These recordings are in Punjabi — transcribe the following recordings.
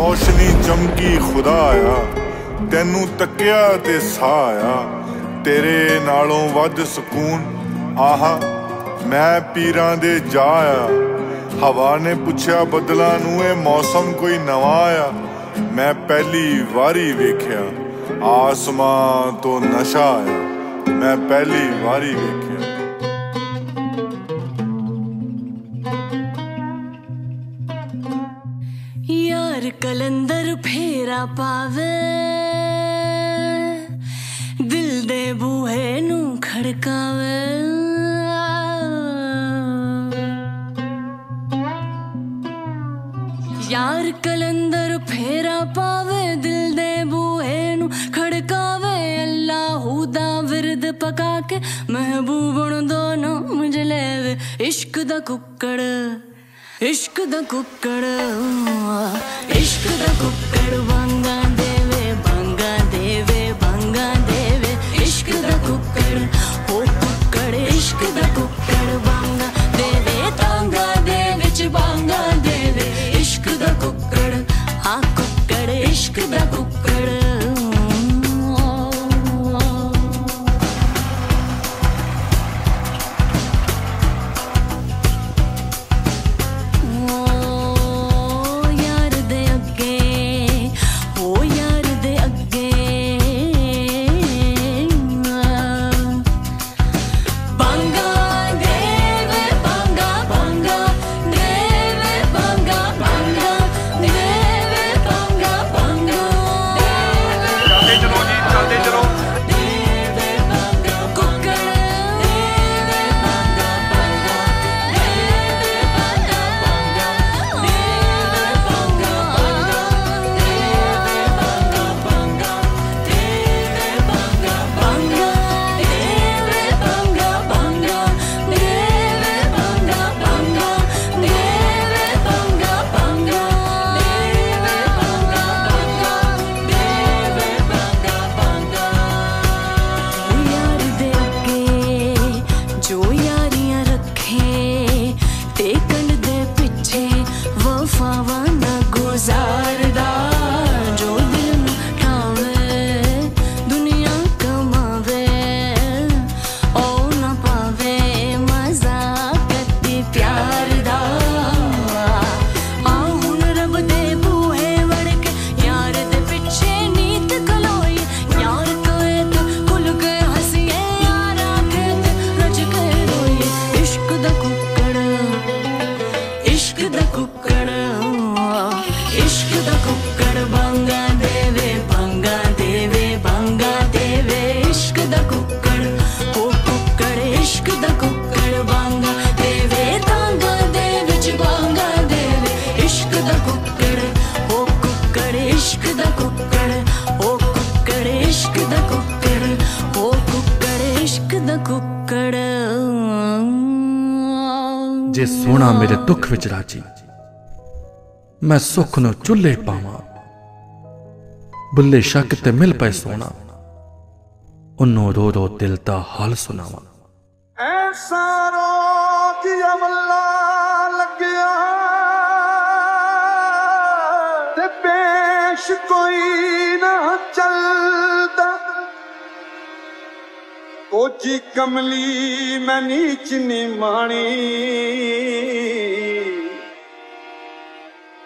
ਰੋਸ਼ਨੀ ਚਮਕੀ ਖੁਦਾ ਆ ਤੈਨੂੰ ਤੱਕਿਆ ਤੇ ਸਾਹ ਆ ਤੇਰੇ ਨਾਲੋਂ ਵੱਧ ਸਕੂਨ, ਆਹਾ, ਮੈਂ ਪੀਰਾਂ ਦੇ ਜਾ ਆ ਹਵਾ ਨੇ ਪੁੱਛਿਆ, ਬਦਲਾਂ ਨੂੰ ਇਹ ਮੌਸਮ ਕੋਈ ਨਵਾਂ ਆ ਮੈਂ ਪਹਿਲੀ ਵਾਰੀ ਵੇਖਿਆ, ਆਸਮਾਨ ਤੋਂ ਨਸ਼ਾ ਆਇਆ। ਮੈਂ ਪਹਿਲੀ ਵਾਰੀ ਵੇਖਿਆ। ਪਾਵੇ। ਦਿਲ ਦੇ ਬੂਹੇ ਨੂੰ ਖੜਕਾਵੇ। ਯਾਰ ਕਲੰਦਰ ਫੇਰਾ ਪਾਵੇ, ਦਿਲ ਦੇ ਬੂਹੇ ਨੂੰ ਖੜਕਾਵੇ। ਅੱਲਾਹੂ ਦਾ ਵਿਰਦ ਪਕਾ ਕੇ ਮਹਿਬੂਬਣ ਦੋਨੋਂ ਜਲੇਵੇ ਇਸ਼ਕ ਦਾ ਕੁੱਕੜ। इश्क दा कुकड़ इश्क दा कुकड़ वांगा ਦਾ ਕੁੱਕੜ ਉਹ ਕੁੱਕੜ ਇਸ਼ਕ ਦਾ ਕੁੱਕੜ ਉਹ ਕੁੱਕੜ ਇਸ਼ਕ ਦਾ ਕੁੱਕੜ ਉਹ ਕੁੱਕੜ ਇਸ਼ਕ ਦਾ ਕੁੱਕੜ। ਜੇ ਸੋਹਣਾ ਮੇਰੇ ਦੁੱਖ ਵਿੱਚ ਰਾਜੀ ਮੈਂ ਸੁੱਖ ਨੂੰ ਚੁੱਲ੍ਹੇ ਪਾਵਾਂ। ਬੁੱਲੇ ਸ਼ੱਕ ਤੇ ਮਿਲ ਪਏ ਸੋਹਣਾ ਉਹਨੂੰ ਰੋ ਰੋ ਦਿਲ ਦਾ ਹਾਲ ਸੁਣਾਵਾਂ। ਐਸਾ ਰੋਕ ਅਮਲਾ ਲੱਗਿਆ ਪੇਸ਼ ਕੋਈ ਨਾ ਚੱਲਦਾ। ਕੋਚੀ ਕਮਲੀ ਮੈਂ ਨੀਚ ਨੀ ਮਾਣੀ।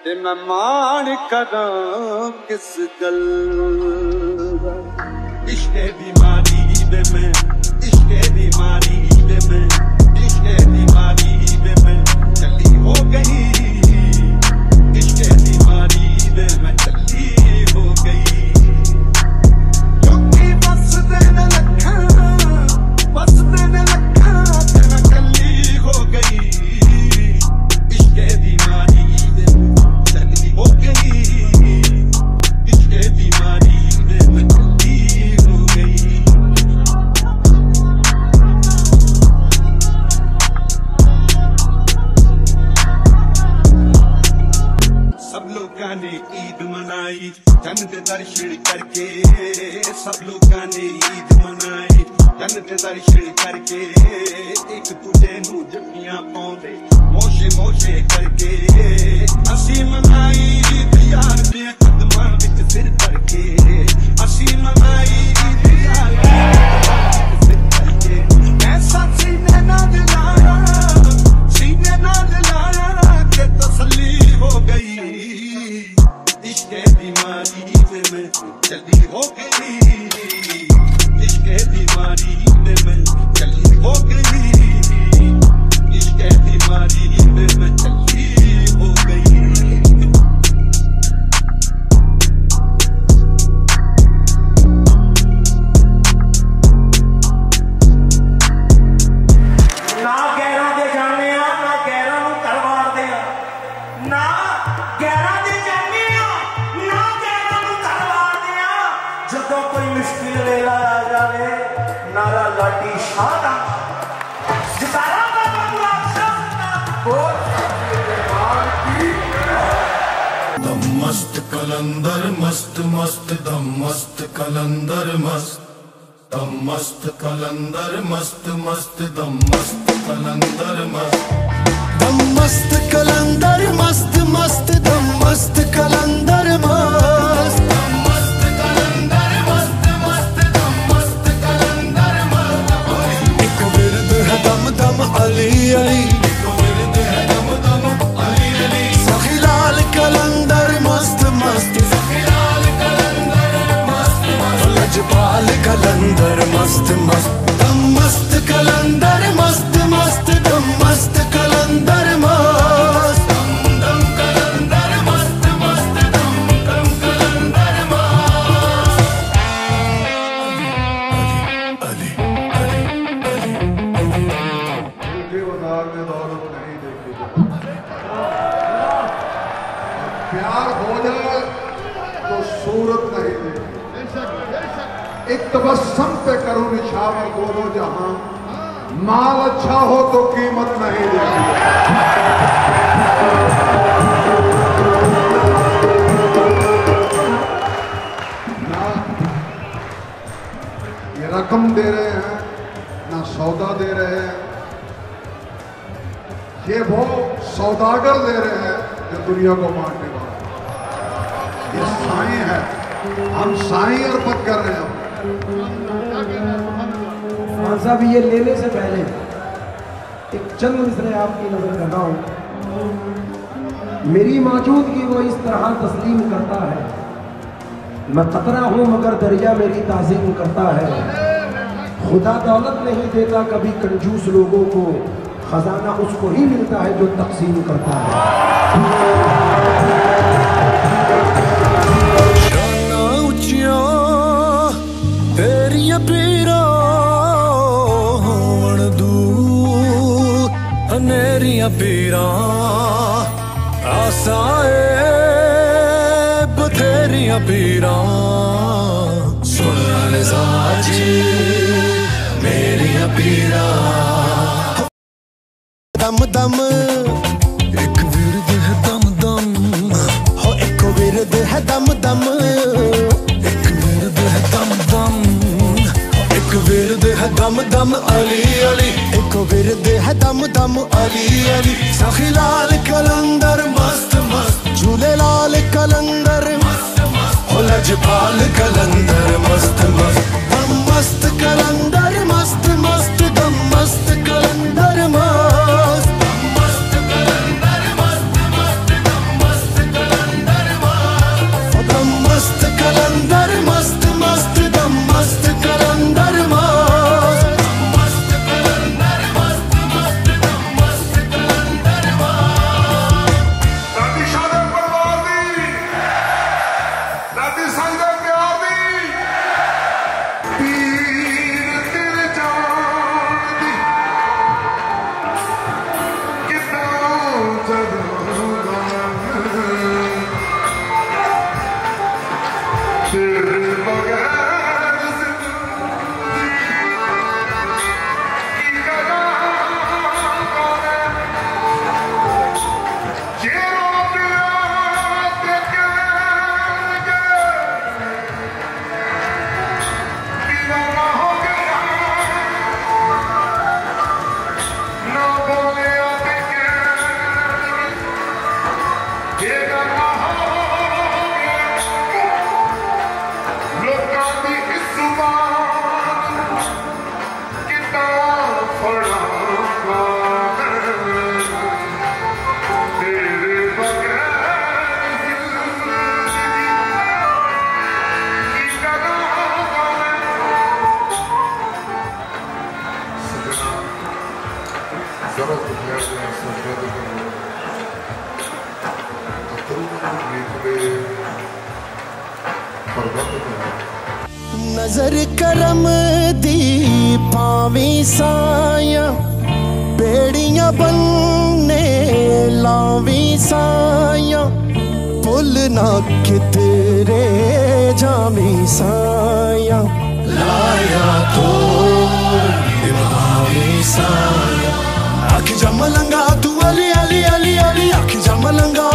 ਤੇ ਮੈਂ ਮਾਣ ਕਰਾਂ ਕਿਸ ਗੱਲ ਦਾ ਇਸ਼ਕ ਦੀ ਮਾਰੀ ਦੇ ਮੈਂ ਸਭ ਲੋਕਾਂ ਨੇ ਈਦ ਮਨਾਈ ਜੰਨਤ ਦਾ ਰਿਸ਼ਤੇ ਕਰਕੇ ਇੱਕ ਦੂਜੇ ਨੂੰ ਜੱਫੀਆਂ ਪਾਉਂਦੇ ਮੋਸ਼ੇ ਮੋਸ਼ੇ ਕਰਕੇ ਅਸੀਂ ਮਨਾਈ ਈਦ ਯਾਰ ਦੇ ਕਦਮਾਂ ਵਿੱਚ ਫਿਰ ਕਰਕੇ ਅਸੀਂ ਮਨਾਈ ਈਦ ਯਾਰ ਹੋ ਗਈ कलंदर मस्त मस्त दम मस्त कलंदर मस्त दम मस्त कलंदर मस्त मस्त दम मस्त कलंदर मस्त दम मस्त कलंदर मस्त मस्त दम मस्त कलंदर मस्त दम मस्त प्यार हो जाए तो सूरत नहीं देखी एक तबस्सम पे करो निशावर दोनों जहाँ। माल अच्छा हो तो कीमत नहीं ना, ये रकम दे रहे हैं, ना सौदा दे रहे हैं। ये वो सौदागर दे रहे हैं जो दुनिया को बांटने वाले ये साई है। हम साई अर्पण कर रहे हैं। साहब, ये लेने से पहले एक चंद मिसरे आपकी नज़र कर रहा हूँ मेरी मौजूदगी वो इस तरह तस्लीम करता है। मैं खतरा हूँ, मगर दरिया मेरी ताजीम करता है। खुदा दौलत नहीं देता, कभी कंजूस लोगों को। खजाना उसको ही मिलता है जो तकसीम करता है। ਹਨੇਰੀਆਂ ਪੀਰਾਂ ਆਸਾਏ ਬਥੇਰੀਆਂ ਪੀਰਾਂ। ਸੁਣ ਲੈ ਸਾਜੀ ਮੇਰੀਆਂ ਪੀਰਾਂ। ਦਮ ਦਮ दम दम अली अली, एक विरद है दम दम अली अली। सखी लाल कलंदर, मस्त मस्त। झूले लाल कलंदर, मस्त मस्त। हो लजपाल कलंदर, मस्त मस्त। दम मस्त कलंदर, मस्त मस्त। दम मस्त कलंदर। ਤੋਂ ਵੀ ਸਾਇਆ ਭੁੱਲ ਨਾ ਕਿਤਰੇ ਜਾਮੀ ਸਾਇਆ ਲਾਇਆ ਤੋਂ ਦਿਮਾਗੀ ਸਾਇਆ ਅੱਖ ਜਮ ਲੰਗਾ ਤੂੰ ਅਲੀ ਅਲੀ ਅਲੀ ਅਲੀ ਅੱਖ ਜਮ ਲੰਗਾ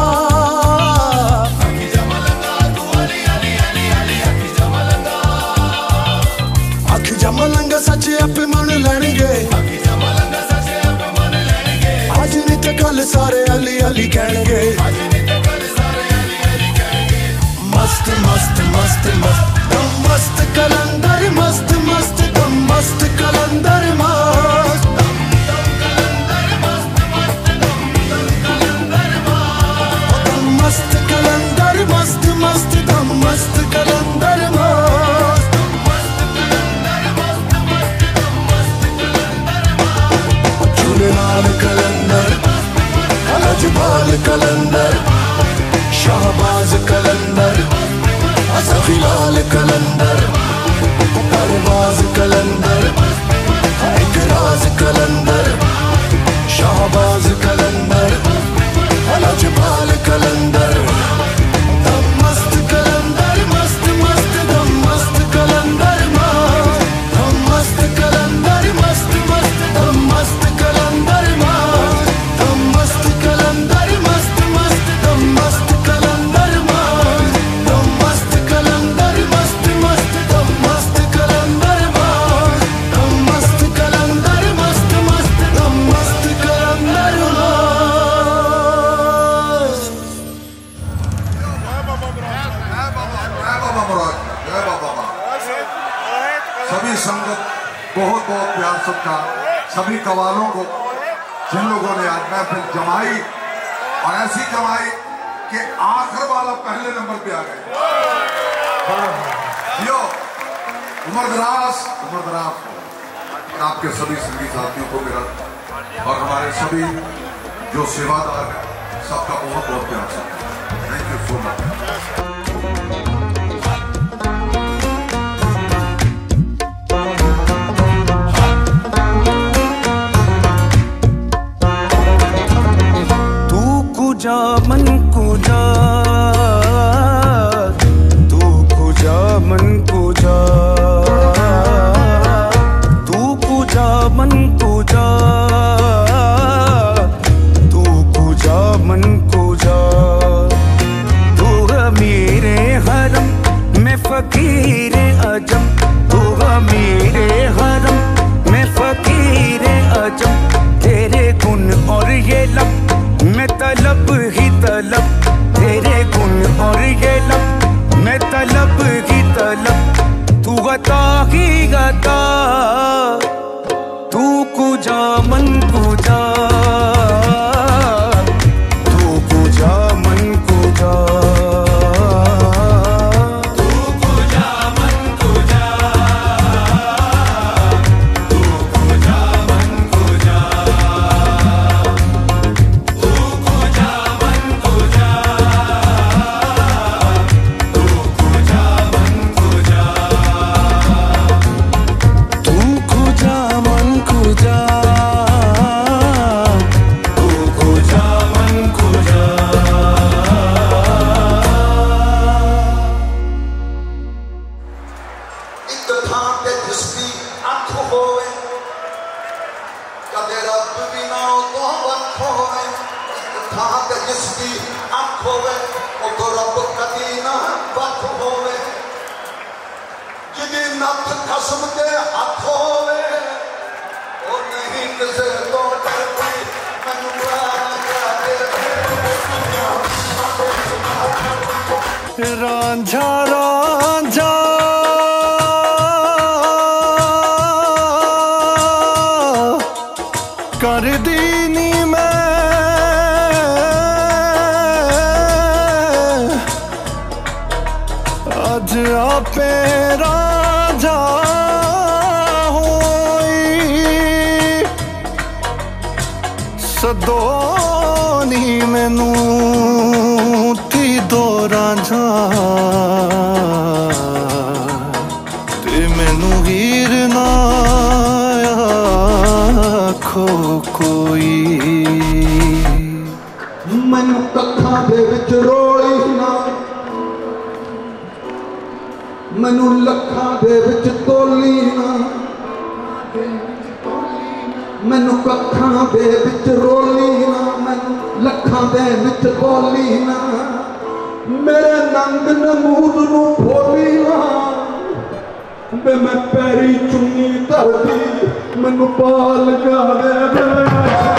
ਸਾਰੇ ਅਲੀ ਅਲੀ ਕਹਿਣਗੇ। सभी कवालों को, जिन लोगों ने आज महफिल जमाई, और ऐसी जमाई कि आखिर वाला पहले नंबर पे आ गए। यो उमरदरास उमरदरास और आपके सभी संगी साथियों को मेरा, और हमारे सभी जो सेवादार हैं, सबका बहुत बहुत प्यार थैंक यू सो मच जा मन को जा। तू पूजा मन को जा। तू पूजा मन को जा। রাঞ্ঝা রাঞ্ঝা ਕੋਈ। ਮੈਨੂੰ ਕੱਖਾਂ ਦੇ ਵਿੱਚ ਰੋਲੀ ਮੈਨੂੰ ਲੱਖਾਂ ਦੇ ਵਿੱਚ ਤੋਲੀ ਮੇਰੇ ਨੰਦ ਨਮੂਦ ਨੂੰ ਮੈਂ ਪੈਰੀ ਚੁੰਨੀ ਧਰਤੀ ਮੈਨੂੰ ਪਾਲ ਜਾਵੇ ਹੋ